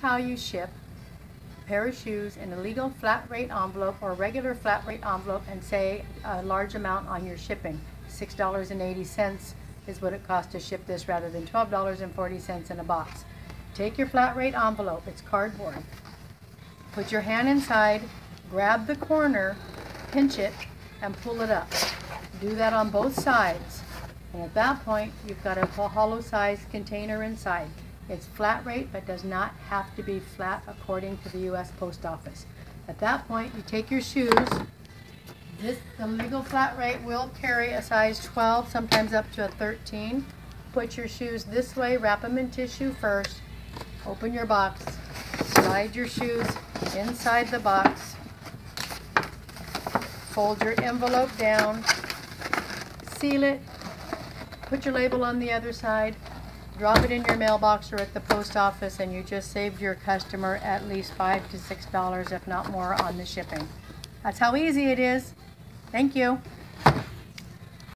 how you ship a pair of shoes in a legal flat rate envelope or regular flat rate envelope and say a large amount on your shipping. Six dollars and eighty cents is what it costs to ship this rather than twelve dollars and forty cents in a box. Take your flat rate envelope, it's cardboard. Put your hand inside, grab the corner, pinch it, and pull it up. Do that on both sides. And at that point, you've got a hollow sized container inside. It's flat rate, but does not have to be flat according to the US Post Office. At that point, you take your shoes. This, the legal flat rate will carry a size 12, sometimes up to a 13. Put your shoes this way, wrap them in tissue first. Open your box, slide your shoes inside the box. Fold your envelope down, seal it, put your label on the other side, drop it in your mailbox or at the post office and you just saved your customer at least five to six dollars if not more on the shipping. That's how easy it is. Thank you.